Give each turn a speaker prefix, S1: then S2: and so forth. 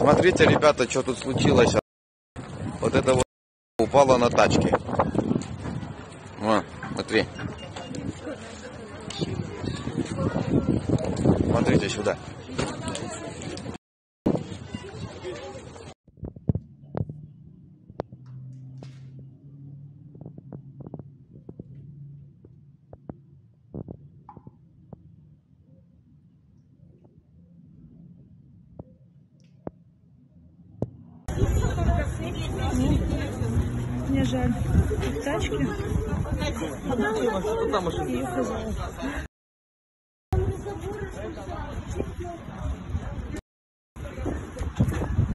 S1: Смотрите, ребята, что тут случилось. Вот это вот упало на тачке. О, смотри. Смотрите сюда.
S2: Мне жаль. Ее хозяин.